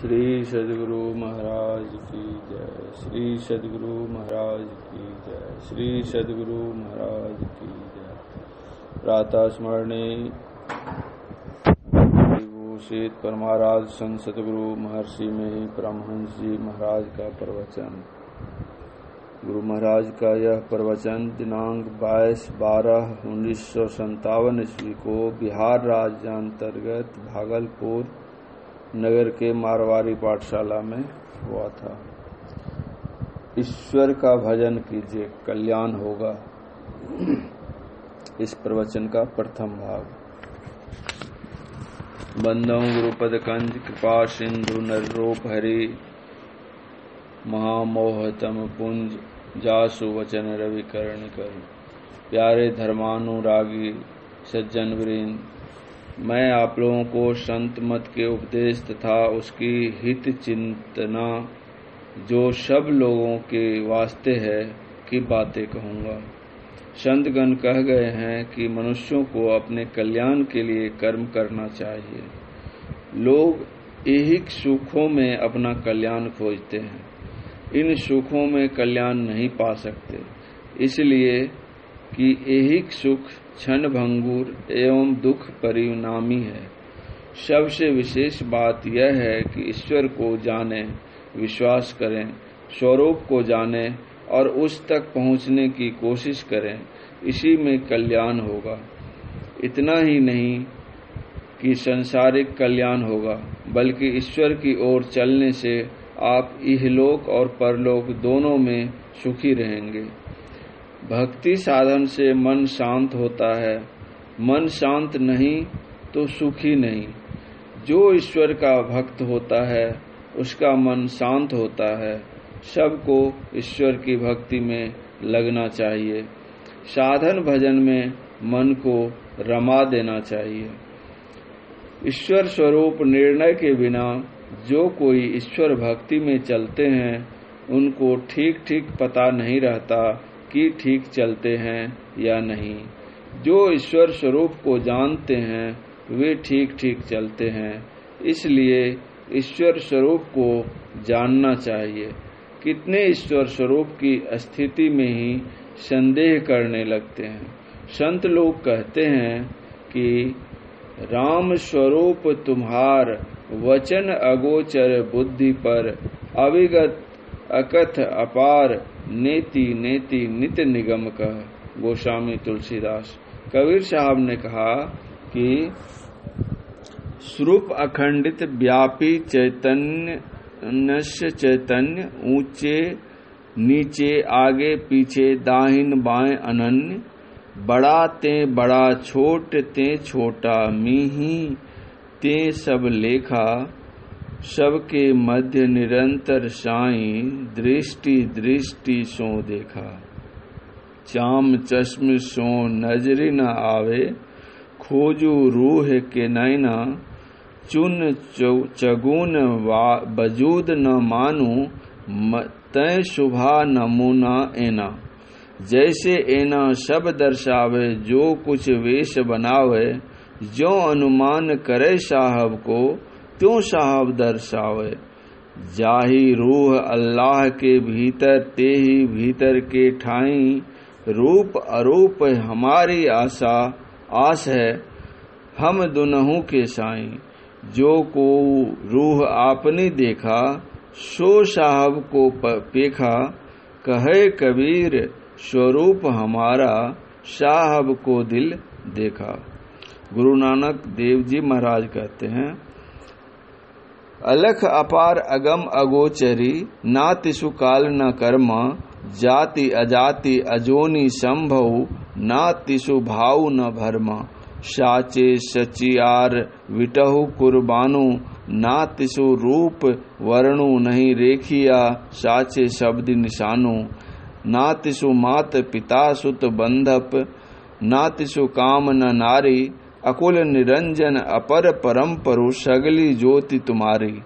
श्री सदगुरु महाराज की जय। श्री सदगुरु महाराज की जय। श्री सदगुरु महाराज की जय। प्रातः स्मरणे। भूषित परमाराज संत सतगुरु महर्षि में परमहंस जी महाराज का प्रवचन। गुरु महाराज का यह प्रवचन दिनांक 22 बारह, उन्नीस सौ ईस्वी को बिहार राज्य अंतर्गत भागलपुर नगर के मारवाड़ी पाठशाला में हुआ था। ईश्वर का भजन कीजिए, कल्याण होगा। इस प्रवचन का प्रथम भाग। बंदों गुरुपद कंज कृपा सिंधु नरोप हरि महामोहतम पुंज जासु वचन रवि कर्ण कर। प्यारे धर्मानुरागी सज्जन वृंद मैं आप लोगों को संत मत के उपदेश तथा उसकी हित चिंतना, जो सब लोगों के वास्ते है, की बातें कहूँगा। संतगण कह गए हैं कि मनुष्यों को अपने कल्याण के लिए कर्म करना चाहिए। लोग एक सुखों में अपना कल्याण खोजते हैं। इन सुखों में कल्याण नहीं पा सकते। इसलिए कि एक सुख, क्षण भंगुर एवं दुख परिणामी है। सबसे विशेष बात यह है कि ईश्वर को जाने, विश्वास करें, स्वरूप को जाने और उस तक पहुँचने की कोशिश करें। इसी में कल्याण होगा। इतना ही नहीं कि संसारिक कल्याण होगा, बल्कि ईश्वर की ओर चलने से आप इहलोक और परलोक दोनों में सुखी रहेंगे। भक्ति साधन से मन शांत होता है। मन शांत नहीं तो सुखी नहीं। जो ईश्वर का भक्त होता है, उसका मन शांत होता है। सबको ईश्वर की भक्ति में लगना चाहिए। साधन भजन में मन को रमा देना चाहिए। ईश्वर स्वरूप निर्णय के बिना जो कोई ईश्वर भक्ति में चलते हैं, उनको ठीक ठीक पता नहीं रहता कि ठीक चलते हैं या नहीं। जो ईश्वर स्वरूप को जानते हैं, वे ठीक ठीक चलते हैं। इसलिए ईश्वर स्वरूप को जानना चाहिए। कितने ईश्वर स्वरूप की स्थिति में ही संदेह करने लगते हैं। संत लोग कहते हैं कि, राम स्वरूप तुम्हार वचन अगोचर बुद्धि पर अविगत अकथ अपार नेति नेति नित्य निगम कह, गोस्वामी तुलसीदास। कबीर साहब ने कहा कि स्वरूप अखंडित व्यापी चैतन्य चैतन्य, ऊँचे, नीचे, आगे, पीछे, दाहिन, बाएँ, अनन्य, बड़ा ते बड़ा, छोट ते छोटा, मीही ते सब लेखा सबके मध्य निरंतर साई दृष्टि दृष्टि सो देखा। चाम चश्म सो नजरी न आवे, खोजू रूह के नैना। चुन चगुन बजूद न मानू तय शुभा नमूना एना। जैसे एना सब दर्शावे, जो कुछ वेश बनावे जो अनुमान करे साहब को त्यों साहब दर्शावे? जाही रूह अल्लाह के भीतर ते ही भीतर के ठाई। रूप अरूप हमारी आशा आस है हम दुनहु के साई। जो को रूह आपने देखा, सो साहब को पेखा। कहे कबीर, स्वरूप हमारा साहब को दिल देखा। गुरु नानक देव जी महाराज कहते हैं अलख अपार अगम अगोचरी ना तिसु काल न कर्म, जाति अजाति अजोनी संभव ना तिसु भाव न भर्म। साचे सचियार विटहु कुर्बानु ना तिसु रूप वर्णु नहीं रेखिया साचे शब्द निशानु। ना तिसु मात पिता सुत बंधप ना तिसु काम न नारी अकुल निरंजन अपर परम परु सगली ज्योति तुम्हारी।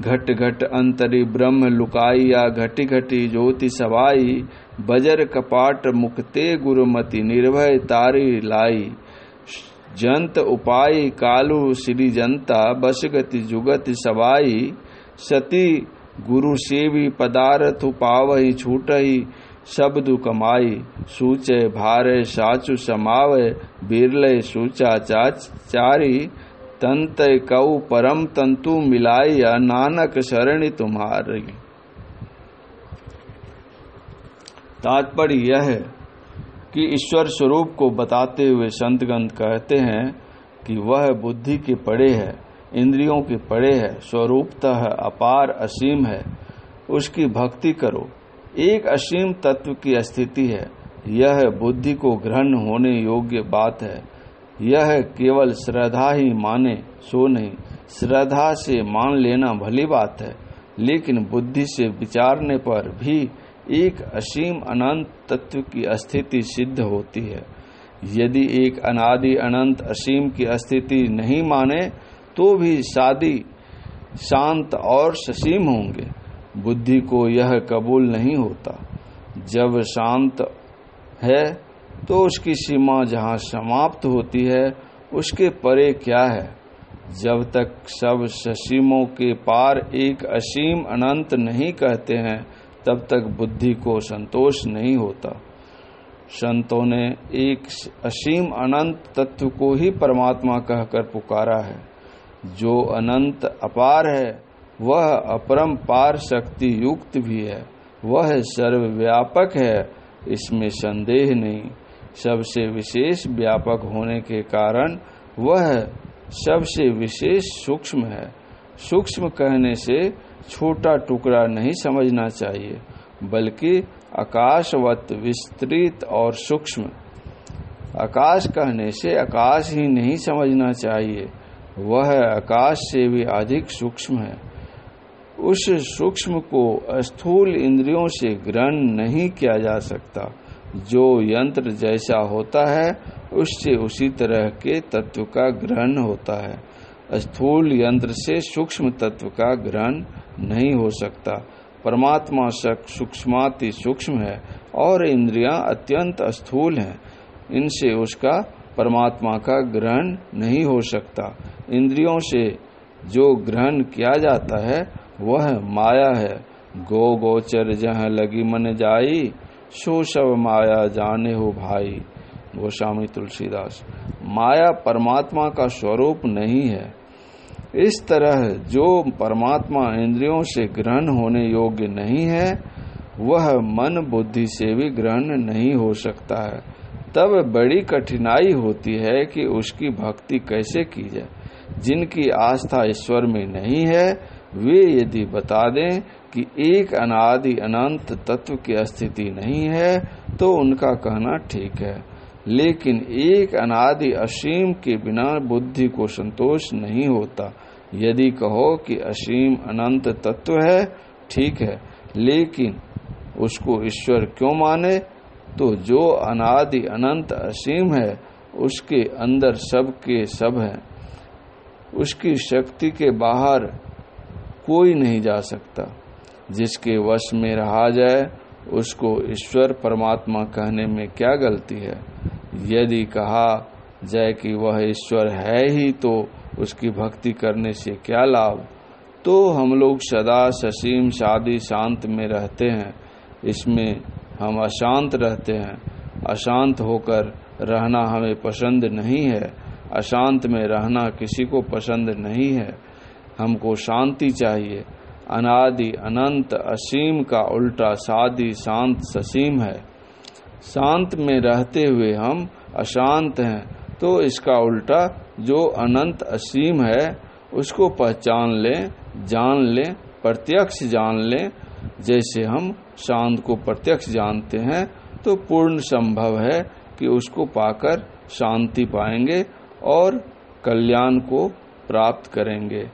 घट घट अंतरी ब्रह्म लुकाइया, घटी घटी ज्योति सवाई। बजर कपाट मुक्ते गुरुमति निर्भय तारी लाई। जंत उपाय कालू श्री जनता, बसगति जुगति सवाई। सती गुरु से भी पदार्थ पावही छूटही शब्द कमाई, सूचे भारे, साचु समावे, बिरले सूचा चाच चारी, तंत कऊ परम तंतु मिलाई नानक शरण तुम्हारी। तात्पर्य यह है कि ईश्वर स्वरूप को बताते हुए संतगंध कहते हैं कि वह बुद्धि के पड़े है, इंद्रियों के पड़े है, स्वरूपतः अपार असीम है। उसकी भक्ति करो। एक असीम तत्व की स्थिति है। यह बुद्धि को ग्रहण होने योग्य बात है। यह केवल श्रद्धा ही माने सो नहीं। श्रद्धा से मान लेना भली बात है, लेकिन बुद्धि से विचारने पर भी एक असीम अनंत तत्व की स्थिति सिद्ध होती है। यदि एक अनादि अनंत असीम की स्थिति नहीं माने तो भी शादी शांत और ससीम होंगे। बुद्धि को यह कबूल नहीं होता। जब शांत है तो उसकी सीमा जहाँ समाप्त होती है, उसके परे क्या है? जब तक सब ससीमों के पार एक असीम अनंत नहीं कहते हैं, तब तक बुद्धि को संतोष नहीं होता। संतों ने एक असीम अनंत तत्व को ही परमात्मा कहकर पुकारा है। जो अनंत अपार है वह अपरम पार शक्ति युक्त भी है। वह सर्वव्यापक है, इसमें संदेह नहीं। सबसे विशेष व्यापक होने के कारण वह सबसे विशेष सूक्ष्म है। सूक्ष्म कहने से छोटा टुकड़ा नहीं समझना चाहिए, बल्कि आकाशवत, विस्तृत और सूक्ष्म। आकाश कहने से आकाश ही नहीं समझना चाहिए। वह आकाश से भी अधिक सूक्ष्म है। उस सूक्ष्म को स्थूल इंद्रियों से ग्रहण नहीं किया जा सकता। जो यंत्र जैसा होता है, उससे उसी तरह के तत्व का ग्रहण होता है। स्थूल यंत्र से सूक्ष्म तत्व का ग्रहण नहीं हो सकता। परमात्मा शक सूक्ष्माति सूक्ष्म है और इंद्रियाँ अत्यंत स्थूल हैं। इनसे उसका परमात्मा का ग्रहण नहीं हो सकता। इंद्रियों से जो ग्रहण किया जाता है वह माया है। गो गोचर जह लगी मन जाई, सो सब माया जाने हो भाई। गोस्वामी तुलसीदास, माया परमात्मा का स्वरूप नहीं है। इस तरह जो परमात्मा इंद्रियों से ग्रहण होने योग्य नहीं है, वह मन बुद्धि से भी ग्रहण नहीं हो सकता है। तब बड़ी कठिनाई होती है कि उसकी भक्ति कैसे की जाए। जिनकी आस्था ईश्वर में नहीं है वे यदि बता दें कि एक अनादि अनंत तत्व की स्थिति नहीं है तो उनका कहना ठीक है। लेकिन एक अनादि असीम के बिना बुद्धि को संतोष नहीं होता। यदि कहो कि असीम अनंत तत्व है, ठीक है, लेकिन उसको ईश्वर क्यों माने? तो जो अनादि अनंत असीम है, उसके अंदर सब के सब है। उसकी शक्ति के बाहर कोई नहीं जा सकता। जिसके वश में रहा जाए, उसको ईश्वर परमात्मा कहने में क्या गलती है? यदि कहा जाए कि वह ईश्वर है ही तो उसकी भक्ति करने से क्या लाभ? तो हम लोग सदा ससीम शादी शांत में रहते हैं। इसमें हम अशांत रहते हैं। अशांत होकर रहना हमें पसंद नहीं है। अशांत में रहना किसी को पसंद नहीं है। हमको शांति चाहिए। अनादि अनंत असीम का उल्टा सादी शांत ससीम है। शांत में रहते हुए हम अशांत हैं तो इसका उल्टा जो अनंत असीम है, उसको पहचान लें, जान लें, प्रत्यक्ष जान लें। जैसे हम शांत को प्रत्यक्ष जानते हैं तो पूर्ण संभव है कि उसको पाकर शांति पाएँगे और कल्याण को प्राप्त करेंगे।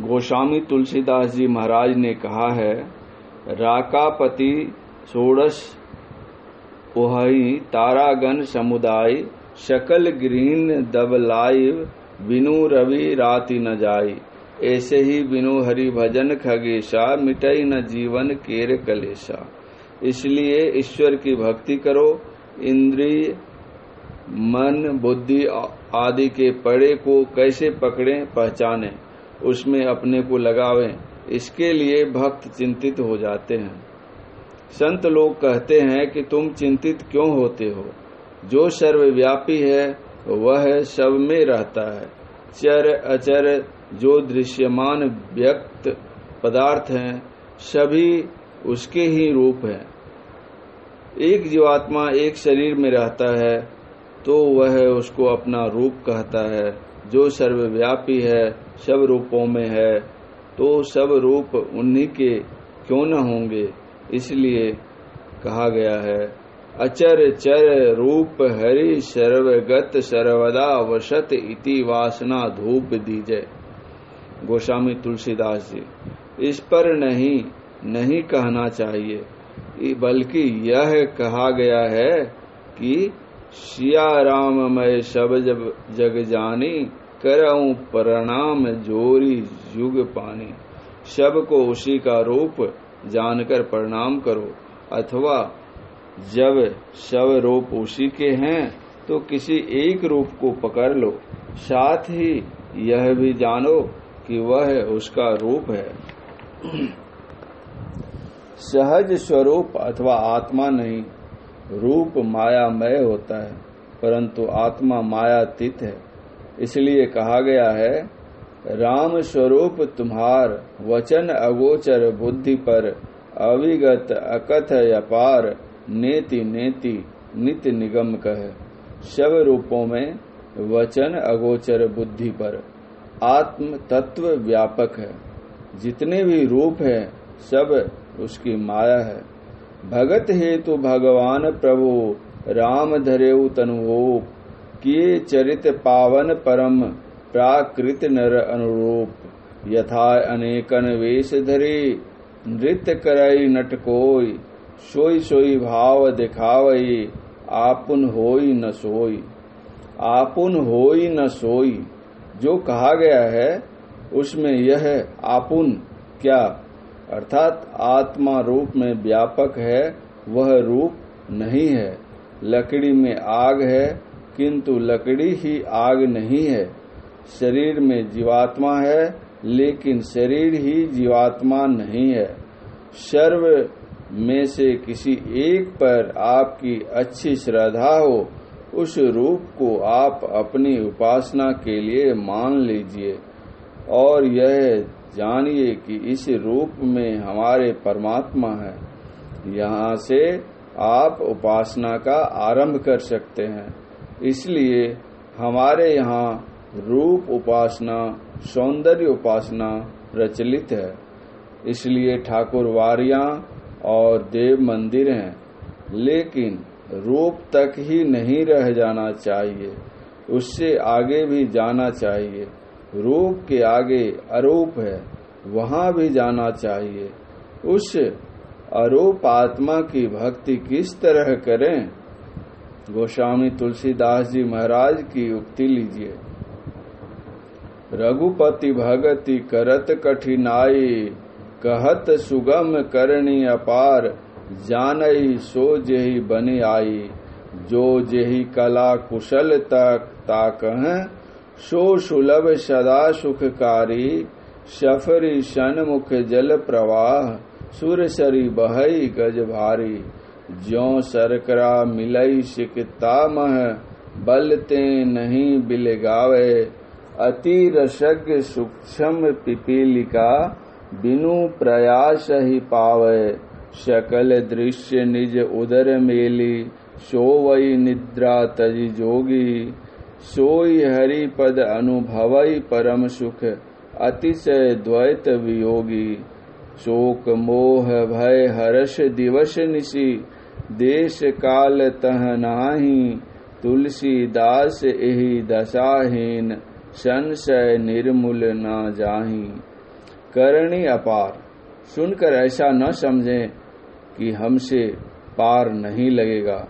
गोस्वामी तुलसीदास जी महाराज ने कहा है, राकापति षोड़श ओहई तारागण समुदाय, शकल ग्रीन दबलाई बिनु रवि राति न जाई ऐसे ही बिनु हरि भजन खगेशा मिटई न जीवन केर कलेशा इसलिए ईश्वर की भक्ति करो, इंद्रिय, मन, बुद्धि आदि के पड़े को कैसे पकड़ें, पहचाने। उसमें अपने को लगावें, इसके लिए भक्त चिंतित हो जाते हैं। संत लोग कहते हैं कि तुम चिंतित क्यों होते हो? जो सर्वव्यापी है, वह सब में रहता है। चर अचर जो दृश्यमान व्यक्त पदार्थ हैं, सभी उसके ही रूप हैं। एक जीवात्मा एक शरीर में रहता है तो वह उसको अपना रूप कहता है। जो सर्वव्यापी है सब रूपों में है तो सब रूप उन्हीं के क्यों न होंगे? इसलिए कहा गया है, अचर चर रूप हरि सर्वगत सर्वदा वशत इति वासना धूप दीजय गोस्वामी तुलसीदास जी, इस पर नहीं नहीं कहना चाहिए। बल्कि यह कहा गया है कि सिया राम मैं सब जग जानी करऊं प्रणाम जोरी युग पानी। सबको उसी का रूप जानकर प्रणाम करो। अथवा जब सब रूप उसी के हैं तो किसी एक रूप को पकड़ लो। साथ ही यह भी जानो कि वह उसका रूप है। सहज स्वरूप अथवा आत्मा नहीं, रूप मायामय होता है, परंतु आत्मा मायातीत है। इसलिए कहा गया है राम स्वरूप तुम्हार वचन अगोचर बुद्धि पर, अविगत अकथ अपार नेति नेति नित निगम कह। सब रूपों में वचन अगोचर बुद्धि पर, आत्म तत्व व्यापक है। जितने भी रूप है, सब उसकी माया है। भगत हेतु भगवान प्रभु, राम धरेऊ तनुरूप किए चरित पावन परम प्राकृत नर अनुरूप, यथा अनेकन वेश धरे, नृत्य करई, नट कोई, सोई सोई भाव दिखावई, आपुन होई न सोई। आपुन होई न सोई, जो कहा गया है, उसमें यह आपुन क्या, अर्थात आत्मा रूप में व्यापक है, वह रूप नहीं है, लकड़ी में आग है किंतु लकड़ी ही आग नहीं है। शरीर में जीवात्मा है, लेकिन शरीर ही जीवात्मा नहीं है। सर्व में से किसी एक पर आपकी अच्छी श्रद्धा हो, उस रूप को आप अपनी उपासना के लिए मान लीजिए। और यह जानिए कि इस रूप में हमारे परमात्मा है। यहाँ से आप उपासना का आरंभ कर सकते हैं। इसलिए हमारे यहाँ रूप उपासना, सौंदर्य उपासना प्रचलित है। इसलिए ठाकुर वारियाँ और देव मंदिर हैं, लेकिन रूप तक ही नहीं रह जाना चाहिए, उससे आगे भी जाना चाहिए। रूप के आगे अरूप है, वहाँ भी जाना चाहिए। उस अरूप आत्मा की भक्ति किस तरह करें? गोस्वामी तुलसीदास जी महाराज की उक्ति लीजिए। रघुपति भगति करत कठिनाई, कहत सुगम करणी अपार, जानई सो जेही बनी आई। जो जेही कला कुशल तक ताक सो सुलभ सदा सुखकारी। सफरी शन मुख जल प्रवाह सुरसरी बहई गज भारी। ज्यो सरकरा मिलई सिकता मह बलते नहीं बिल गावे अति रसज्ञ सूक्ष्म पिपीलिका, बिनु प्रयास ही पावे। शकल दृश्य निज उदर मेली सो वही निद्रा तजी जोगी। सोई हरि पद अनुभवई परम सुख, अतिशय द्वैत वियोगी। शोक मोह भय हर्ष दिवस निशी देश काल तह नाही तुलसी दास एहि दशाहीन, संशय निर्मूल न जाही। करणी अपार। सुनकर ऐसा न समझें कि हमसे पार नहीं लगेगा।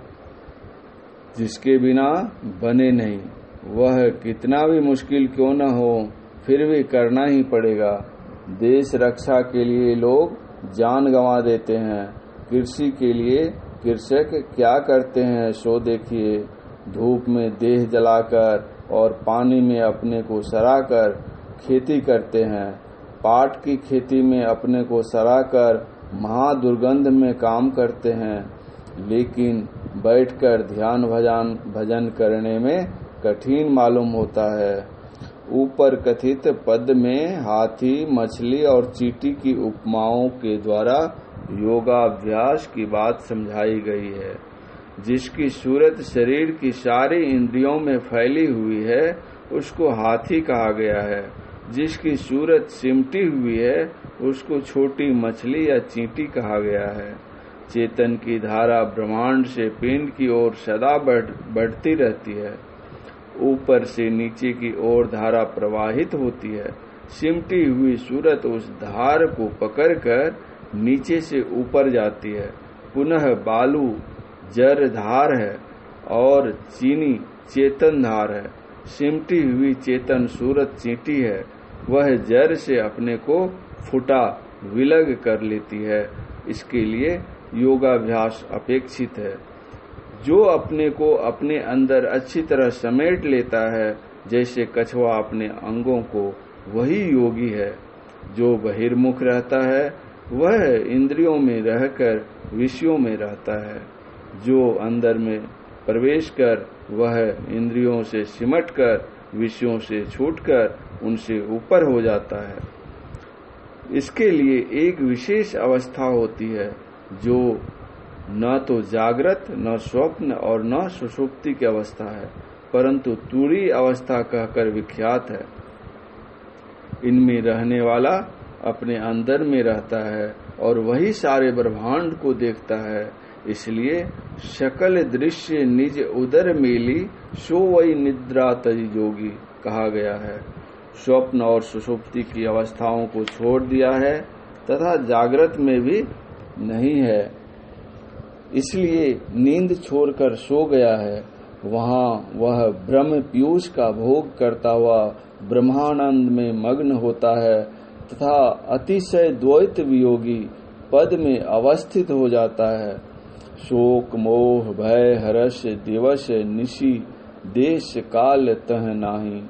जिसके बिना बने नहीं, वह कितना भी मुश्किल क्यों न हो, फिर भी करना ही पड़ेगा। देश रक्षा के लिए लोग जान गंवा देते हैं, कृषि के लिए कृषक क्या करते हैं? सो देखिए, धूप में देह जलाकर और पानी में अपने को सराकर खेती करते हैं। पाट की खेती में अपने को सराकर महादुर्गंध में काम करते हैं। लेकिन बैठकर ध्यान भजन भजन करने में कठिन मालूम होता है। ऊपर कथित पद में हाथी, मछली और चीटी की उपमाओं के द्वारा योगाभ्यास की बात समझाई गई है जिसकी सूरत शरीर की सारी इंद्रियों में फैली हुई है उसको हाथी कहा गया है। जिसकी सूरत सिमटी हुई है उसको छोटी मछली या चींटी कहा गया है। चेतन की धारा ब्रह्मांड से पिंड की ओर सदा बढ़, बढ़ती रहती है। ऊपर से नीचे की ओर धारा प्रवाहित होती है। सिमटी हुई सूरत उस धार को पकड़कर नीचे से ऊपर जाती है। पुनः बालू, जर धार है और चीनी चेतन धार है। सिमटी हुई चेतन सूरत चींटी है। वह जर से अपने को फुटा, विलग कर लेती है। इसके लिए योगाभ्यास अपेक्षित है। जो अपने को अपने अंदर अच्छी तरह समेट लेता है, जैसे कछुआ अपने अंगों को, वही योगी है। जो बहिर्मुख रहता है वह इंद्रियों में रहकर, विषयों में रहता है। जो अंदर में प्रवेश कर, वह इंद्रियों से सिमट कर, विषयों से छूटकर उनसे ऊपर हो जाता है। इसके लिए एक विशेष अवस्था होती है, जो न तो जागृत, न स्वप्न और न सुषुप्ति की अवस्था है, परंतु तूरी अवस्था कहकर विख्यात है। इनमें रहने वाला अपने अंदर में रहता है और वही सारे ब्रह्मांड को देखता है। इसलिए शकल दृश्य निज उदर मेली सो वही निद्रा तज जोगी कहा गया है। स्वप्न और सुषुप्ति की अवस्थाओं को छोड़ दिया है तथा जागृत में भी नहीं है। इसलिए नींद छोड़कर सो गया है। वहाँ वह ब्रह्म पीयूष का भोग करता हुआ ब्रह्मानंद में मग्न होता है। तथा अतिशय द्वैत वियोगी पद में अवस्थित हो जाता है। शोक, मोह, भय, हर्ष, दिवस, निशी, देश, काल, तह नाही।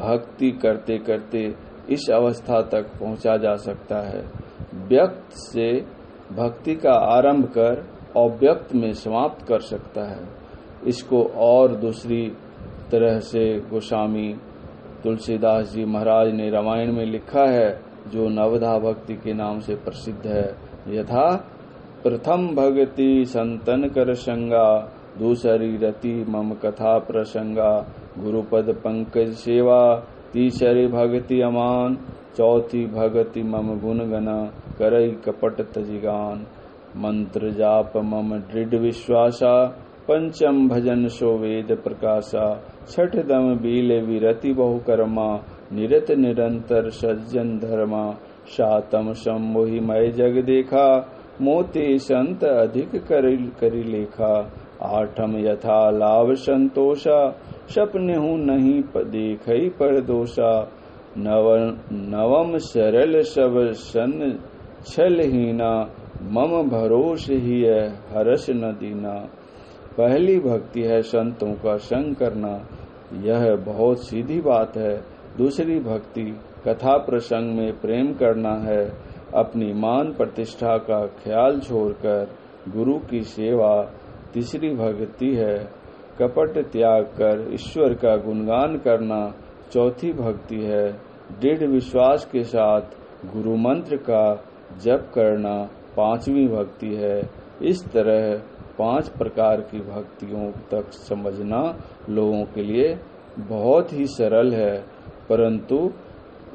भक्ति करते करते इस अवस्था तक पहुँचा जा सकता है। व्यक्त से भक्ति का आरंभ कर अव्यक्त में समाप्त कर सकता है। इसको और दूसरी तरह से गोस्वामी तुलसीदास जी महाराज ने रामायण में लिखा है जो नवधा भक्ति के नाम से प्रसिद्ध है। यथा, प्रथम भक्ति संतन कर संगा दूसरी रति मम कथा प्रसंगा, गुरुपद पंकज सेवा, तीसरी भक्ति अमान, चौथी भगति मम गुण गना करई कपट तजिगान। मंत्र जाप मम दृढ़ विश्वासा, पंचम भजन सो वेद प्रकाशा, छठ दम बील विरति बहु कर्मा निरत निरंतर सज्जन धर्मा सातम सम्मोहि मय जग देखा मोते संत अधिक करी, लेखा आठम यथा लाभ संतोषा सपने हूँ नहीं देख पर दोषा नव नवम सरल सब सन छलहीना मम भरोस ही है हर्ष न दीना। पहली भक्ति है संतों का संग करना यह बहुत सीधी बात है। दूसरी भक्ति कथा प्रसंग में प्रेम करना है, अपनी मान प्रतिष्ठा का ख्याल छोड़कर गुरु की सेवा तीसरी भक्ति है। कपट त्याग कर ईश्वर का गुणगान करना चौथी भक्ति है। दृढ़ विश्वास के साथ गुरु मंत्र का जप करना पांचवी भक्ति है। इस तरह पाँच प्रकार की भक्तियों तक समझना लोगों के लिए बहुत ही सरल है। परंतु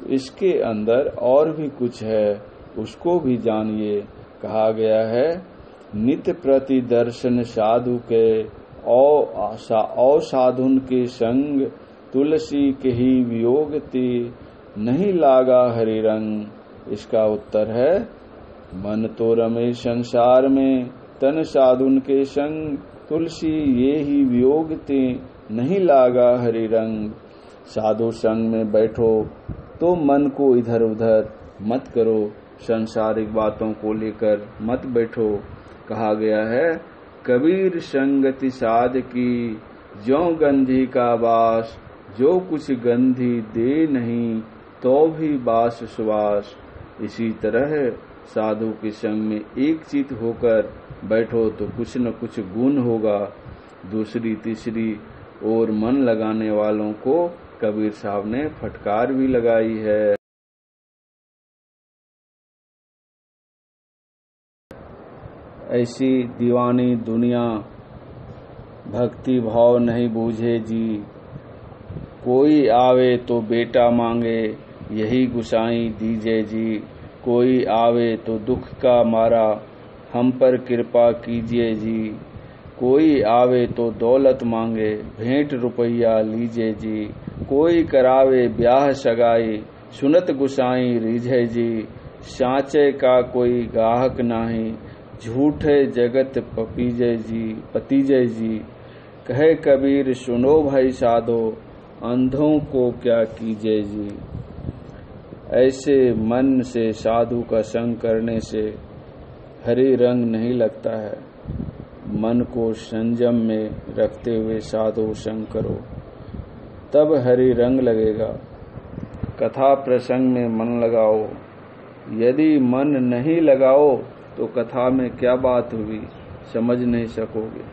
इसके अंदर और भी कुछ है, उसको भी जानिए। कहा गया है नित्य प्रति दर्शन साधु के साधुन के संग तुलसी के ही वियोग नहीं लागा हरि रंग इसका उत्तर है, मन तो रमे संसार में, तन साधुन के संग तुलसी ये ही वियोग नहीं लागा हरि रंग साधु संग में बैठो तो मन को इधर उधर मत करो। संसारिक बातों को लेकर मत बैठो। कहा गया है, कबीर संगति साध की जो गंधी का बास जो कुछ गंधी दे नहीं तो भी बास सुवास। इसी तरह साधु के संग में एक चित होकर बैठो तो कुछ न कुछ गुण होगा। दूसरी तीसरी और मन लगाने वालों को कबीर साहब ने फटकार भी लगाई है। ऐसी दीवानी दुनिया भक्ति भाव नहीं बूझे जी। कोई आवे तो बेटा मांगे, यही गुसाई दीजे जी। कोई आवे तो दुख का मारा, हम पर कृपा कीजिए जी। कोई आवे तो दौलत मांगे, भेंट रुपया लीजिए जी। कोई करावे ब्याह सगाई सुनत गुसाई रीझे जी। सांचे का कोई गाहक नाही, झूठे जगत पपीजे जी, पतीजे जी। कहे कबीर, सुनो भाई साधो, अंधों को क्या कीजे जी? ऐसे मन से साधु का संग करने से हरे रंग नहीं लगता है। मन को संयम में रखते हुए साधु संग करो। तब हरी रंग लगेगा। कथा प्रसंग में मन लगाओ। यदि मन नहीं लगाओ तो कथा में क्या बात हुई, समझ नहीं सकोगे।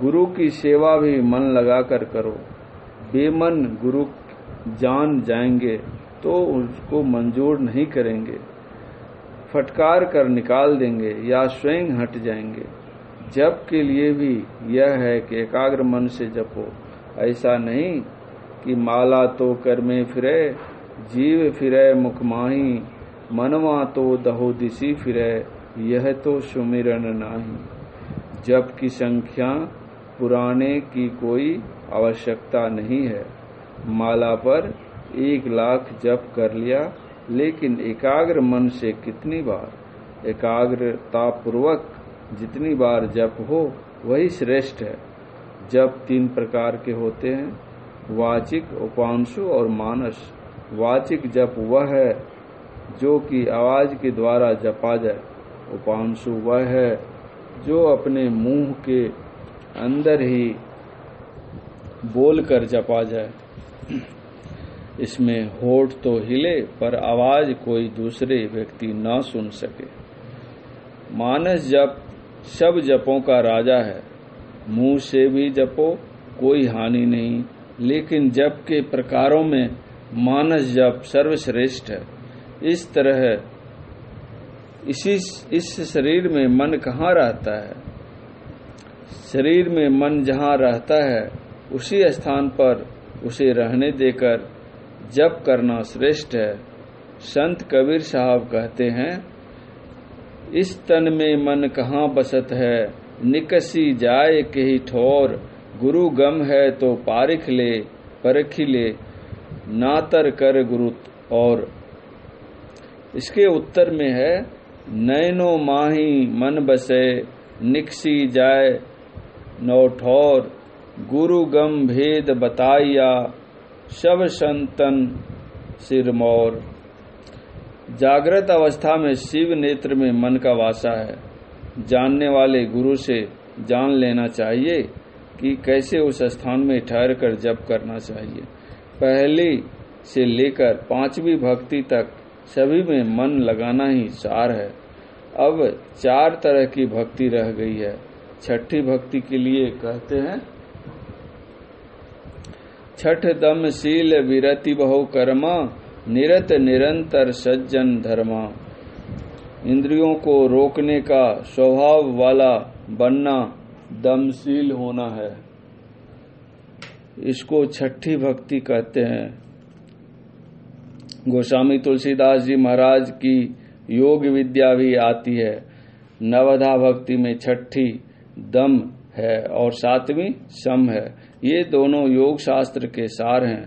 गुरु की सेवा भी मन लगाकर करो। बेमन गुरु जान जाएँगे तो उसको मंजूर नहीं करेंगे। फटकार कर निकाल देंगे या स्वयं हट जाएँगे। जप के लिए भी यह है कि एकाग्र मन से जपो। ऐसा नहीं कि माला तो कर में फिरे, जीव फिरे मुखमाही मनवा तो दहो दिशी फिरे, यह तो सुमिरन नाही। जप की संख्या पुराने की कोई आवश्यकता नहीं है। माला पर एक लाख जप कर लिया, लेकिन एकाग्र मन से कितनी बार एकाग्रता पूर्वक जितनी बार जप हो, वही श्रेष्ठ है। जप तीन प्रकार के होते हैं, वाचिक, उपांशु और मानस। वाचिक जप वह है जो कि आवाज़ के द्वारा जपा जाए। उपांशु वह है जो अपने मुँह के अंदर ही बोलकर जपा जाए। इसमें होठ तो हिले, पर आवाज़ कोई दूसरे व्यक्ति ना सुन सके। मानस जप सब जपों का राजा है। मुँह से भी जपो, कोई हानि नहीं। लेकिन जप के प्रकारों में मानस जप सर्वश्रेष्ठ है। इस तरह इसी, इस शरीर में मन कहाँ रहता है? शरीर में मन जहाँ रहता है, उसी स्थान पर उसे रहने देकर जप करना श्रेष्ठ है। संत कबीर साहब कहते हैं, इस तन में मन कहाँ बसत है? निकसी जाए के ही ठोर। गुरु गम है तो पारिख ले, परखी ले। नातर कर गुरु और। इसके उत्तर में है, नैनो माही मन बसे, निकसी जाए नौ ठोर। गुरु गम भेद बताइया, शव संतन सिरमौर जागृत अवस्था में शिव नेत्र में मन का वासा है। जानने वाले गुरु से जान लेना चाहिए कि कैसे उस स्थान में ठहर कर जप करना चाहिए। पहली से लेकर पांचवी भक्ति तक सभी में मन लगाना ही सार है। अब चार तरह की भक्ति रह गई है। छठी भक्ति के लिए कहते हैं, छठ दम शील विरति बहु कर्मा, निरत निरंतर सज्जन धर्मा। इंद्रियों को रोकने का स्वभाव वाला बनना दमशील होना है। इसको छठी भक्ति कहते हैं। गोस्वामी तुलसीदास जी महाराज की योग विद्या भी आती है। नवधा भक्ति में छठी दम है और सातवीं सम है। ये दोनों योग शास्त्र के सार हैं।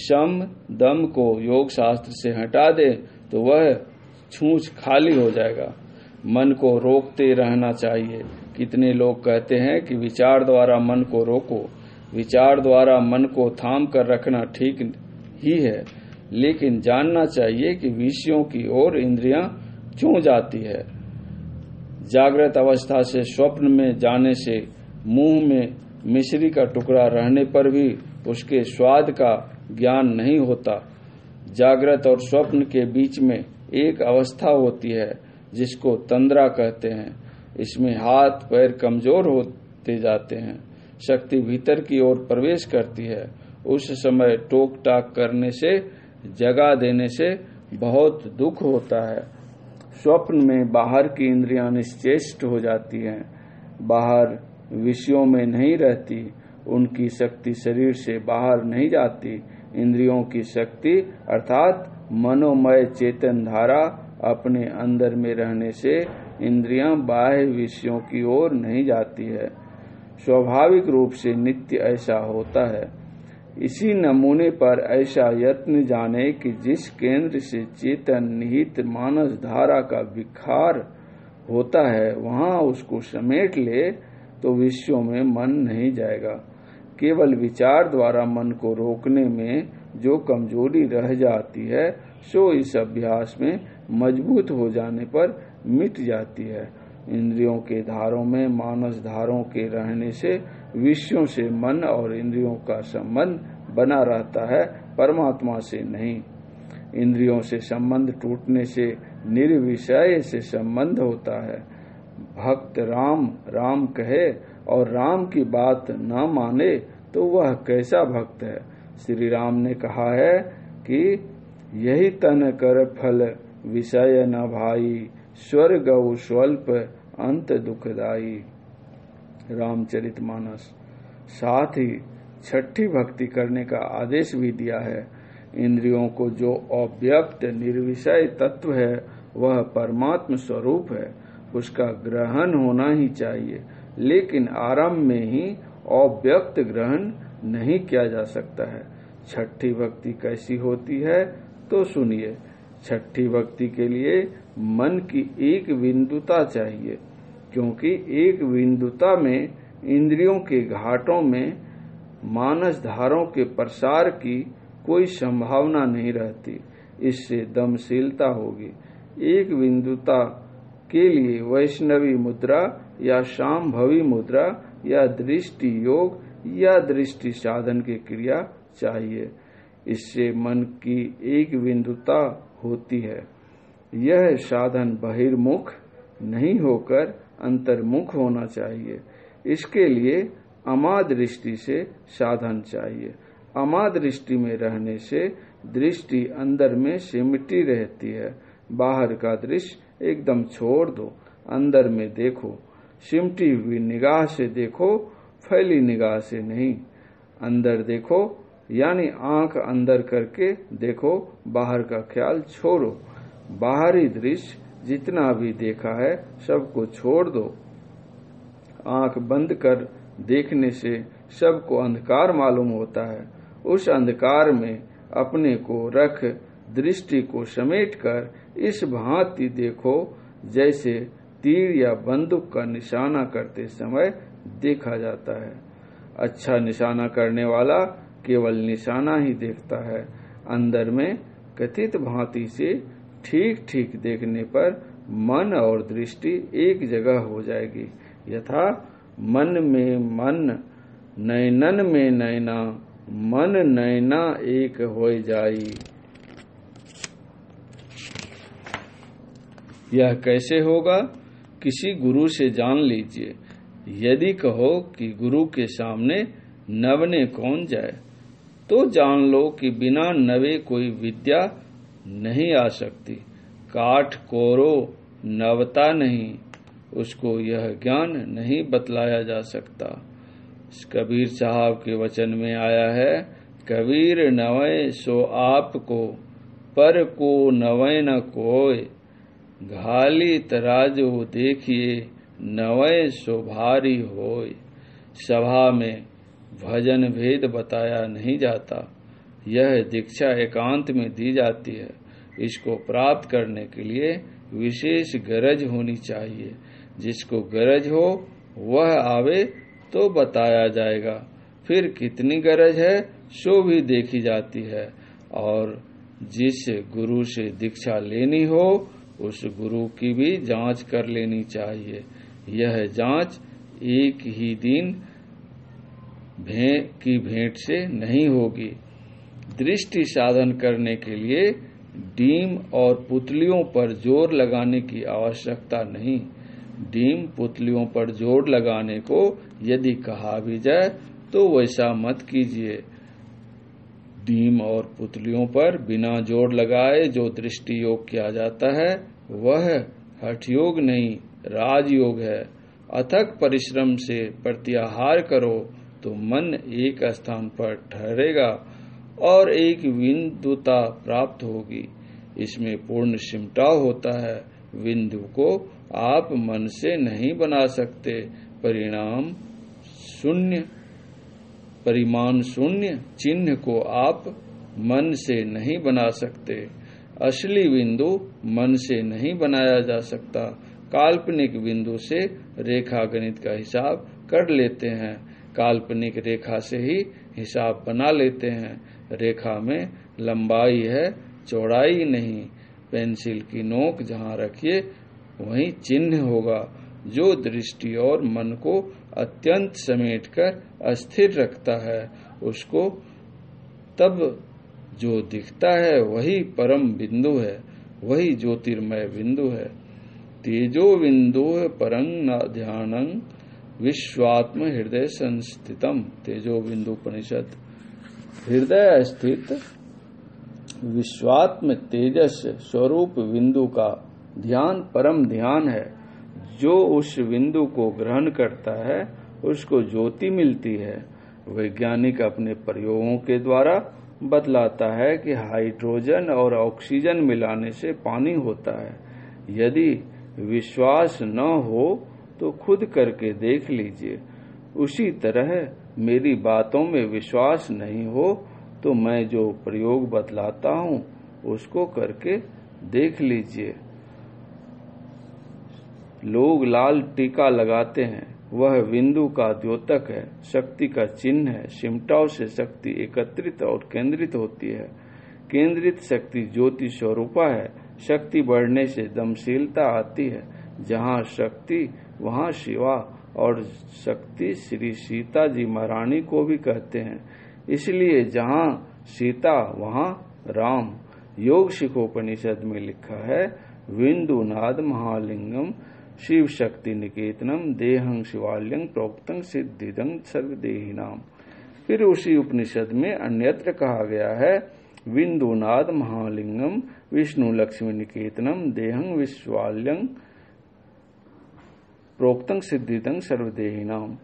सम दम को योग शास्त्र से हटा दे तो वह छूछ खाली हो जाएगा। मन को रोकते रहना चाहिए। कितने लोग कहते हैं कि विचार द्वारा मन को रोको। विचार द्वारा मन को थाम कर रखना ठीक ही है, लेकिन जानना चाहिए कि विषयों की ओर इंद्रियाँ क्यों जाती है। जागृत अवस्था से स्वप्न में जाने से मुँह में मिश्री का टुकड़ा रहने पर भी उसके स्वाद का ज्ञान नहीं होता। जागृत और स्वप्न के बीच में एक अवस्था होती है जिसको तंद्रा कहते हैं। इसमें हाथ पैर कमज़ोर होते जाते हैं। शक्ति भीतर की ओर प्रवेश करती है। उस समय टोक टाक करने से, जगा देने से बहुत दुख होता है। स्वप्न में बाहर की इंद्रियाँ निश्चेष्ट हो जाती हैं। बाहर विषयों में नहीं रहती। उनकी शक्ति शरीर से बाहर नहीं जाती। इंद्रियों की शक्ति अर्थात मनोमय चेतन धारा अपने अंदर में रहने से इंद्रियाँ बाह्य विषयों की ओर नहीं जाती है। स्वाभाविक रूप से नित्य ऐसा होता है। इसी नमूने पर ऐसा यत्न जाने कि जिस केंद्र से चेतन निहित मानस धारा का विखार होता है, वहाँ उसको समेट ले तो विषयों में मन नहीं जाएगा। केवल विचार द्वारा मन को रोकने में जो कमज़ोरी रह जाती है, सो इस अभ्यास में मज़बूत हो जाने पर मिट जाती है। इंद्रियों के धारों में, मानस धारों के रहने से, विषयों से मन और इंद्रियों का संबंध बना रहता है, परमात्मा से नहीं। इंद्रियों से संबंध टूटने से, निर्विषय से संबंध होता है। भक्त राम राम कहे और राम की बात न माने तो वह कैसा भक्त है? श्री राम ने कहा है कि यही तन कर फल विषय न भाई, स्वर्ग स्वल्प अंत दुखदाई। रामचरित मानस, साथ ही छठी भक्ति करने का आदेश भी दिया है। इंद्रियों को जो अव्यक्त निर्विषय तत्व है, वह परमात्म स्वरूप है। उसका ग्रहण होना ही चाहिए, लेकिन आरंभ में ही अव्यक्त ग्रहण नहीं किया जा सकता है। छठी भक्ति कैसी होती है तो सुनिए। छठी भक्ति के लिए मन की एक बिंदुता चाहिए, क्योंकि एक बिंदुता में इंद्रियों के घाटों में मानस धारों के प्रसार की कोई संभावना नहीं रहती। इससे दमशीलता होगी। एक बिंदुता के लिए वैष्णवी मुद्रा या शाम भवी मुद्रा या दृष्टि योग या दृष्टि साधन की क्रिया चाहिए। इससे मन की एक बिंदुता होती है। यह साधन बहिर्मुख नहीं होकर अंतर्मुख होना चाहिए। इसके लिए अमा दृष्टि से साधन चाहिए। अमा दृष्टि में रहने से दृष्टि अंदर में सिमटी रहती है। बाहर का दृश्य एकदम छोड़ दो। अंदर में देखो। सिमटी हुई निगाह से देखो फैली निगाह से नहीं, अंदर देखो, यानी आँख अंदर करके देखो, बाहर का ख्याल छोड़ो। बाहरी दृश्य जितना भी देखा है, सबको छोड़ दो। आँख बंद कर देखने से सबको अंधकार मालूम होता है। उस अंधकार में अपने को रख, दृष्टि को समेट कर, इस भांति देखो, जैसे तीर या बंदूक का निशाना करते समय देखा जाता है। अच्छा निशाना करने वाला केवल निशाना ही देखता है। अंदर में कथित भांति से ठीक ठीक देखने पर मन और दृष्टि एक जगह हो जाएगी। यथा, मन में मन, नयनन में नैना मन नैना एक हो जाई। यह कैसे होगा? किसी गुरु से जान लीजिए। यदि कहो कि गुरु के सामने नवने कौन जाए तो जान लो कि बिना नवे कोई विद्या नहीं आ सकती। काठ कोरो, नवता नहीं, उसको यह ज्ञान नहीं बतलाया जा सकता। कबीर साहब के वचन में आया है, कबीर नवय सो आप को, पर को नवय न कोय घाली तराजो देखिए नवय सो हो सभा में भजन भेद बताया नहीं जाता। यह दीक्षा एकांत में दी जाती है। इसको प्राप्त करने के लिए विशेष गरज होनी चाहिए। जिसको गरज हो, वह आवे तो बताया जाएगा। फिर कितनी गरज है, सो भी देखी जाती है। और जिस गुरु से दीक्षा लेनी हो, उस गुरु की भी जाँच कर लेनी चाहिए। यह जाँच। एक ही दिन भे, की भेंट से नहीं होगी। दृष्टि साधन करने के लिए डीम और पुतलियों पर ज़ोर लगाने की आवश्यकता नहीं। डीम पुतलियों पर ज़ोर लगाने को यदि कहा भी जाए तो वैसा मत कीजिए। डीम और पुतलियों पर बिना ज़ोर लगाए जो दृष्टि योग किया जाता है, वह हठ योग नहीं। राजयोग है। अथक परिश्रम से प्रत्याहार करो तो मन एक स्थान पर ठहरेगा और एक बिंदुता प्राप्त होगी। इसमें पूर्ण सिमटाव होता है। बिंदु को आप मन से नहीं बना सकते। परिणाम शून्य। परिमाण शून्य। चिन्ह को आप मन से नहीं बना सकते। असली बिंदु मन से नहीं बनाया जा सकता। काल्पनिक बिंदु से रेखा गणित का हिसाब कर लेते हैं। काल्पनिक रेखा से ही हिसाब बना लेते हैं। रेखा में लंबाई है, चौड़ाई नहीं। पेंसिल की नोक जहाँ रखिए, वहीं चिन्ह होगा, जो दृष्टि और मन को अत्यंत समेटकर अस्थिर रखता है। उसको तब जो दिखता है, वही परम बिंदु है, वही ज्योतिर्मय बिंदु है। तेजो बिंदु परंग ध्यान विश्वात्म हृदय संस्थितम। तेजो बिंदु परिषद हृदय स्थित विश्वात्म तेजस स्वरूप बिंदु का ध्यान परम ध्यान है। जो उस बिंदु को ग्रहण करता है, उसको ज्योति मिलती है। वैज्ञानिक अपने प्रयोगों के द्वारा बतलाता है कि हाइड्रोजन और ऑक्सीजन मिलाने से पानी होता है। यदि विश्वास न हो तो खुद करके देख लीजिए। उसी तरह मेरी बातों में विश्वास नहीं हो तो मैं जो प्रयोग बतलाता हूँ, उसको करके देख लीजिए। लोग लाल टीका लगाते हैं। वह बिंदु का द्योतक है। शक्ति का चिन्ह है। सिमटाव से शक्ति एकत्रित और केंद्रित होती है। केंद्रित शक्ति ज्योति स्वरूपा है। शक्ति बढ़ने से दमशीलता आती है। जहाँ शक्ति, वहाँ शिवा और शक्ति श्री सीता जी महारानी को भी कहते हैं। इसलिए जहाँ सीता, वहाँ राम। योग शिखोपनिषद में लिखा है, विंदुनाद महालिंगम शिव शक्ति निकेतनम देहं शिवाल्यं प्रोक्तं सिद्धिदं सर्वदेहिनाम। फिर उसी उपनिषद में अन्यत्र कहा गया है विंदुनाद महालिंगम, विष्णु लक्ष्मी निकेतनम, देहं विश्वाल्यं, प्रोक्तं सिद्धिदं सर्वदेहिनाम।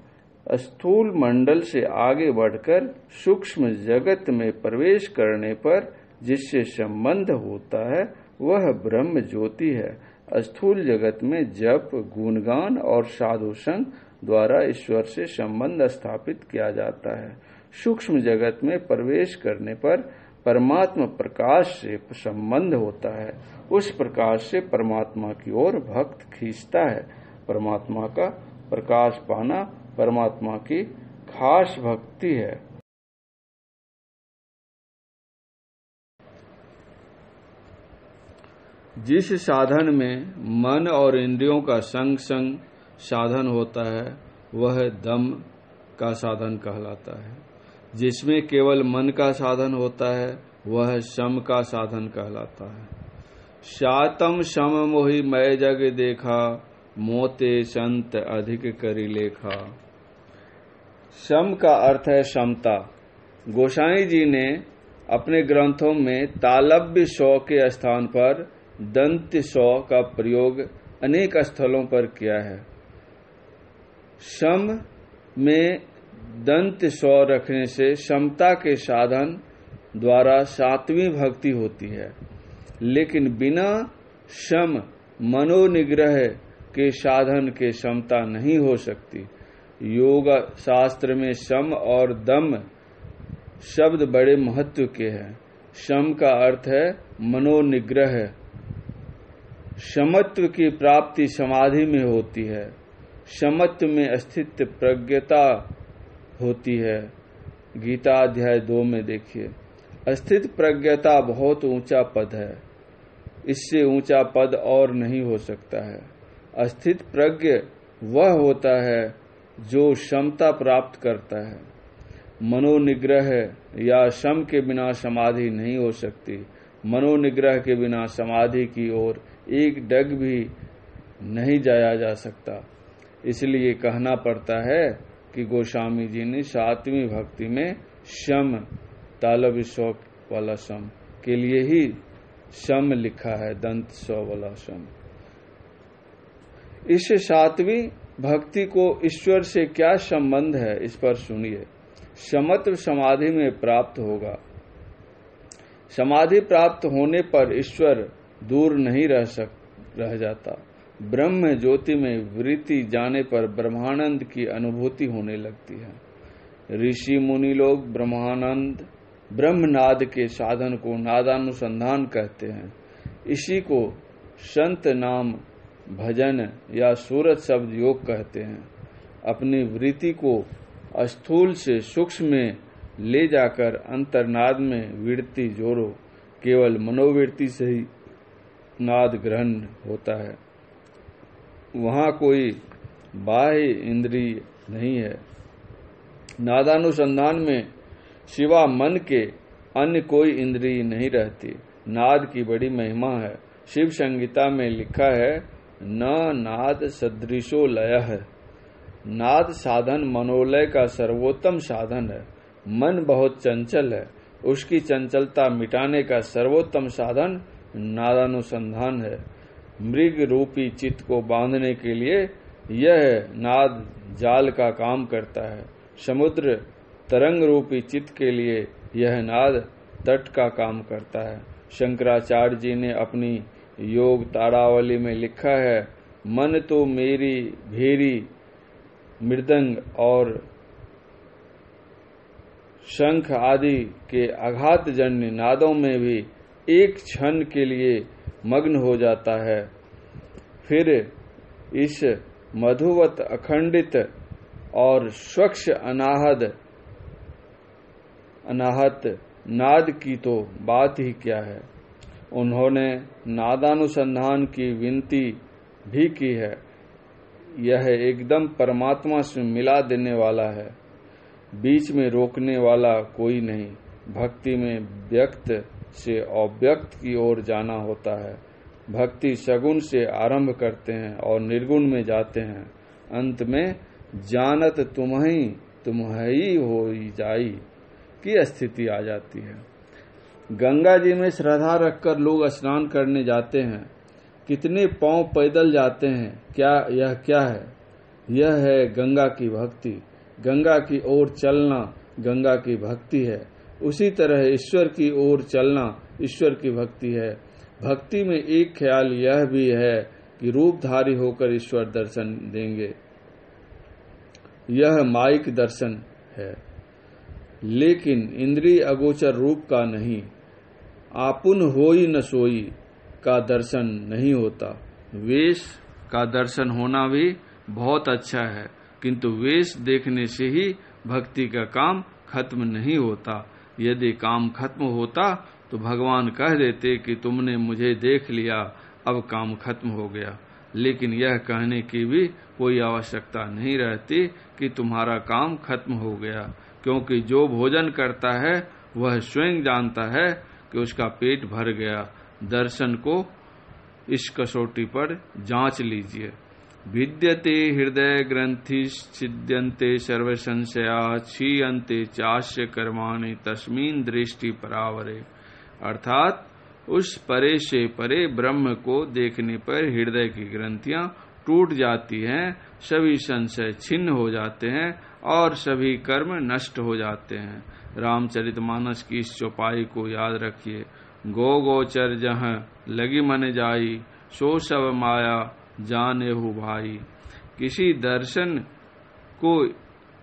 स्थूल मंडल से आगे बढ़कर सूक्ष्म जगत में प्रवेश करने पर जिससे संबंध होता है, वह ब्रह्म ज्योति है। स्थूल जगत में जप, गुणगान और साधु संग द्वारा ईश्वर से संबंध स्थापित किया जाता है। सूक्ष्म जगत में प्रवेश करने पर परमात्मा प्रकाश से संबंध होता है, उस प्रकाश से परमात्मा की ओर भक्त खींचता है। परमात्मा का प्रकाश पाना परमात्मा की खास भक्ति है। जिस साधन में मन और इंद्रियों का संग संग साधन होता है, वह दम का साधन कहलाता है। जिसमें केवल मन का साधन होता है, वह शम का साधन कहलाता है। शातम शम मोहि मय जग देखा, मोते संत अधिक करी लेखा। शम का अर्थ है क्षमता गोसाई जी ने अपने ग्रंथों में तालब्य सौ के स्थान पर दंत सौ का प्रयोग अनेक स्थलों पर किया है। शम में दंत सौ रखने से क्षमता के साधन द्वारा सातवीं भक्ति होती है। लेकिन बिना सम मनोनिग्रह के साधन के क्षमता नहीं हो सकती। योग शास्त्र में सम और दम शब्द बड़े महत्व के हैं। सम का अर्थ है मनोनिग्रह। समत्व की प्राप्ति समाधि में होती है। समत्व में स्थित प्रज्ञता होती है। गीता अध्याय दो में देखिए। स्थित प्रज्ञता बहुत ऊँचा पद है। इससे ऊँचा पद और नहीं हो सकता है। अस्थित प्रज्ञ वह होता है जो क्षमता प्राप्त करता है। मनोनिग्रह या शम के बिना समाधि नहीं हो सकती। मनोनिग्रह के बिना समाधि की ओर एक डग भी नहीं जाया जा सकता। इसलिए कहना पड़ता है कि गोस्वामी जी ने सातवीं भक्ति में शम तालब शौक वाला शम के लिए ही शम लिखा है, दंत सौ वाला शम। इस सातवीं भक्ति को ईश्वर से क्या संबंध है, इस पर सुनिए। समत्व समाधि में प्राप्त होगा। समाधि प्राप्त होने पर ईश्वर दूर नहीं रह सक, रह जाता। ब्रह्म ज्योति में वृत्ति जाने पर ब्रह्मानंद की अनुभूति होने लगती है। ऋषि मुनि लोग ब्रह्मानंद, ब्रह्मनाद के साधन को नादानुसंधान कहते हैं। इसी को संत नाम भजन या सूरत शब्द योग कहते हैं। अपनी वृत्ति को स्थूल से सूक्ष्म में ले जाकर अंतर्नाद में वृत्ति जोड़ो। केवल मनोवृत्ति से ही नाद ग्रहण होता है। वहाँ कोई बाह्य इंद्रिय नहीं है। नादानुसंधान में शिवा मन के अन्य कोई इंद्रिय नहीं रहती। नाद की बड़ी महिमा है। शिव संगीता में लिखा है, न नाद सदृशो लय। है नाद साधन मनोलय का सर्वोत्तम साधन है। मन बहुत चंचल है। उसकी चंचलता मिटाने का सर्वोत्तम साधन नादानुसंधान है। मृग रूपी चित्त को बांधने के लिए यह नाद जाल का काम करता है। समुद्र तरंग रूपी चित्त के लिए यह नाद तट का काम करता है। शंकराचार्य जी ने अपनी योग तारावली में लिखा है, मन तो मेरी भेरी मृदंग और शंख आदि के आघात जन्य नादों में भी एक क्षण के लिए मग्न हो जाता है। फिर इस मधुवत अखंडित और स्वच्छ अनाहद अनाहत नाद की तो बात ही क्या है? उन्होंने नादानुसंधान की विनती भी की है। यह एकदम परमात्मा से मिला देने वाला है। बीच में रोकने वाला कोई नहीं। भक्ति में व्यक्त से अव्यक्त की ओर जाना होता है। भक्ति सगुण से आरंभ करते हैं और निर्गुण में जाते हैं। अंत में, जानत तुम ही तुम ही हो जाई, की स्थिति आ जाती है। गंगा जी में श्रद्धा रखकर लोग स्नान करने जाते हैं। कितने पाँव पैदल जाते हैं, क्या यह क्या है? यह है गंगा की भक्ति। गंगा की ओर चलना गंगा की भक्ति है। उसी तरह ईश्वर की ओर चलना ईश्वर की भक्ति है। भक्ति में एक ख्याल यह भी है कि रूपधारी होकर ईश्वर दर्शन देंगे। यह माइक दर्शन है। लेकिन इंद्रिय अगोचर रूप का नहीं। आपुन होई न सोई का दर्शन नहीं होता। वेश का दर्शन होना भी बहुत अच्छा है, किंतु वेश देखने से ही भक्ति का काम खत्म नहीं होता। यदि काम खत्म होता तो भगवान कह देते कि तुमने मुझे देख लिया, अब काम खत्म हो गया। लेकिन यह कहने की भी कोई आवश्यकता नहीं रहती कि तुम्हारा काम खत्म हो गया, क्योंकि जो भोजन करता है, वह स्वयं जानता है कि उसका पेट भर गया। दर्शन को इस कसौटी पर जाँच लीजिए। विद्यते हृदय ग्रंथि छिद्यंते सर्व संशया छीयंते चाष्य कर्माणि तस्मीन दृष्टि परावरे अर्थात, उस परे से परे ब्रह्म को देखने पर हृदय की ग्रंथियाँ टूट जाती हैं, सभी संशय छिन्न हो जाते हैं और सभी कर्म नष्ट हो जाते हैं। रामचरितमानस की इस चौपाई को याद रखिए। गो गोचर जह लगी मन जाई, सो सब माया जाने हो भाई। किसी दर्शन को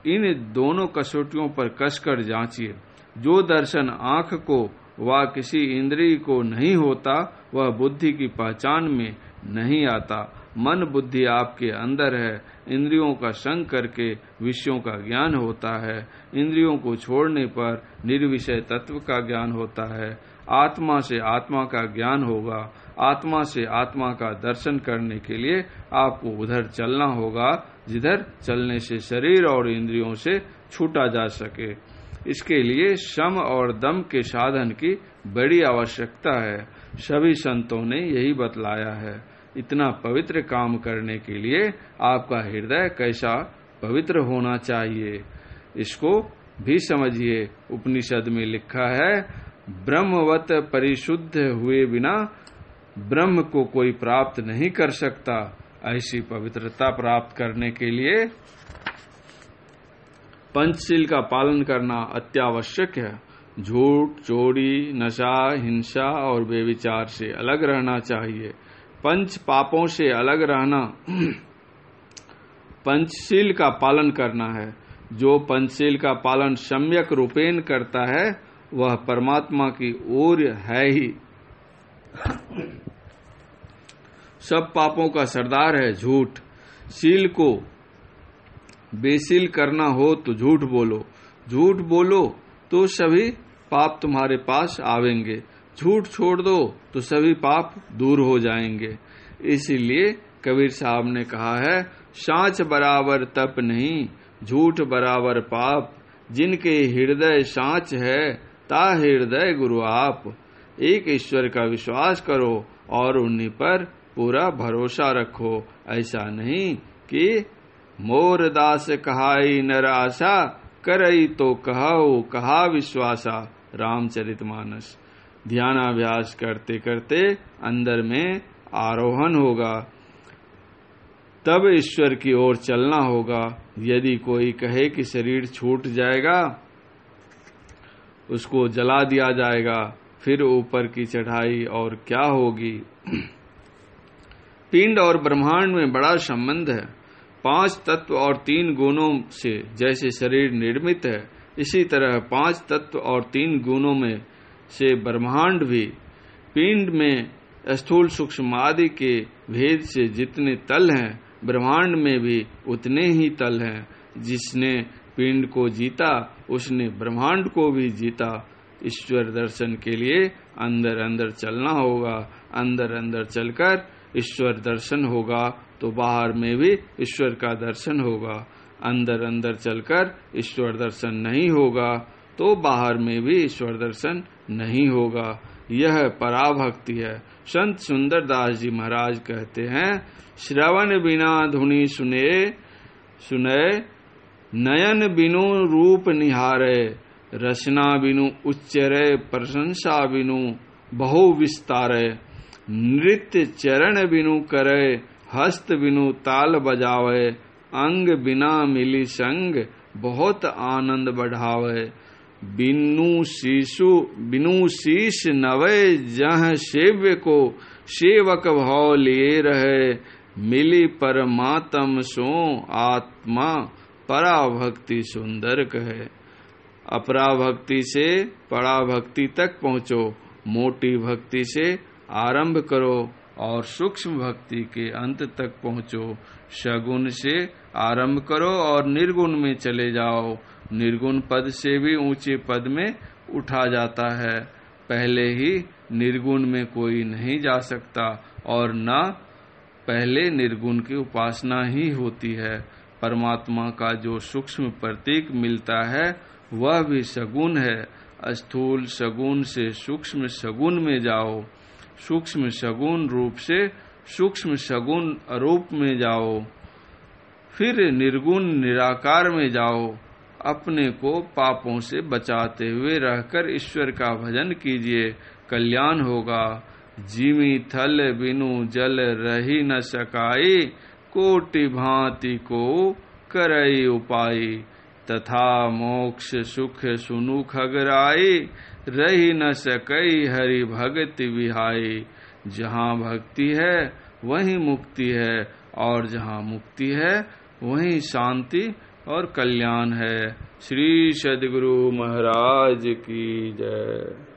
इन दोनों कसौटियों पर कसकर जांचिए। जो दर्शन आँख को व किसी इंद्रिय को नहीं होता, वह बुद्धि की पहचान में नहीं आता। मन बुद्धि आपके अंदर है। इंद्रियों का संग करके विषयों का ज्ञान होता है। इंद्रियों को छोड़ने पर निर्विषय तत्व का ज्ञान होता है। आत्मा से आत्मा का ज्ञान होगा, आत्मा से आत्मा का दर्शन करने के लिए आपको उधर चलना होगा, जिधर चलने से शरीर और इंद्रियों से छूटा जा सके। इसके लिए श्रम और दम के साधन की बड़ी आवश्यकता है। सभी संतों ने यही बतलाया है। इतना पवित्र काम करने के लिए आपका हृदय कैसा पवित्र होना चाहिए। इसको भी समझिए। उपनिषद में लिखा है ब्रह्मवत परिशुद्ध हुए बिना ब्रह्म को कोई प्राप्त नहीं कर सकता। ऐसी पवित्रता प्राप्त करने के लिए पंचशील का पालन करना अत्यावश्यक है। झूठ, चोरी, नशा, हिंसा और बेविचार से अलग रहना चाहिए। पंच पापों से अलग रहना पंचशील का पालन करना है। जो पंचशील का पालन सम्यक रूपेण करता है वह परमात्मा की ओर है ही। सब पापों का सरदार है, झूठ। सील को बेसील करना हो तो झूठ बोलो। झूठ बोलो तो सभी पाप तुम्हारे पास आवेंगे। झूठ छोड़ दो तो सभी पाप दूर हो जाएँगे। इसीलिए कबीर साहब ने कहा है, सांच बराबर तप नहीं, झूठ बराबर पाप। जिनके हृदय सांच है ता हृदय गुरु आप। एक ईश्वर का विश्वास करो और उन्हीं पर पूरा भरोसा रखो। ऐसा नहीं कि मोर दास कहाई नर आशा, करई तो कहो कहा विश्वासा। रामचरित मानस। ध्यानाभ्यास करते करते अंदर में आरोहण होगा। तब ईश्वर की ओर चलना होगा। यदि कोई कहे कि शरीर छूट जाएगा उसको जला दिया जाएगा, फिर ऊपर की चढ़ाई और क्या होगी? पिंड और ब्रह्मांड में बड़ा संबंध है। पाँच तत्व और तीन गुणों से जैसे शरीर निर्मित है, इसी तरह पाँच तत्व और तीन गुणों में से ब्रह्मांड भी। पिंड में स्थूल सूक्ष्म आदि के भेद से जितने तल हैं, ब्रह्मांड में भी उतने ही तल हैं, जिसने पिंड को जीता, उसने ब्रह्मांड को भी जीता। ईश्वर दर्शन के लिए अंदर अंदर चलना होगा अंदर अंदर चलकर ईश्वर दर्शन होगा तो बाहर में भी ईश्वर का दर्शन होगा। अंदर अंदर चलकर ईश्वर दर्शन नहीं होगा तो बाहर में भी ईश्वर दर्शन नहीं होगा। यह पराभक्ति है। संत सुंदर दास जी महाराज कहते हैं, श्रवण बिना धुनी सुने सुने नयन बिनु रूप निहारे, रचना बिनु उच्चरे, प्रशंसा बिनु बहु विस्तारे, नृत्य चरण बिनु करे, हस्त बिनु ताल बजावे, अंग बिना मिली संग बहुत आनंद बढ़ावे। बिनु शीशु, बिनु शीश नवे जह सेव्य को सेवक भाव लिए रहे, मिली परमात्म सो आत्मा। पराभक्ति सुंदर कहे। अपराभक्ति से पराभक्ति तक पहुँचो, मोटी भक्ति से आरंभ करो और सूक्ष्म भक्ति के अंत तक पहुँचो। शगुन से आरंभ करो और निर्गुण में चले जाओ। निर्गुण पद से भी ऊँचे पद में उठा जाता है। पहले ही निर्गुण में कोई नहीं जा सकता और न पहले निर्गुण की उपासना ही होती है। परमात्मा का जो सूक्ष्म प्रतीक मिलता है, वह भी सगुण है। स्थूल सगुण से सूक्ष्म सगुण में जाओ। सूक्ष्म सगुण रूप से सूक्ष्म सगुण रूप में जाओ। फिर निर्गुण निराकार में जाओ। अपने को पापों से बचाते हुए रहकर ईश्वर का भजन कीजिए। कल्याण होगा। जीवी थल बिनु जल रही न सकाई। कोटि भांति को करई उपाई तथा मोक्ष सुख सुनु खगराई रही न सकई हरि भगति विहाई जहाँ भक्ति है, वहीं मुक्ति है, और जहाँ मुक्ति है, वहीं शांति और कल्याण है। श्री सदगुरु महाराज की जय।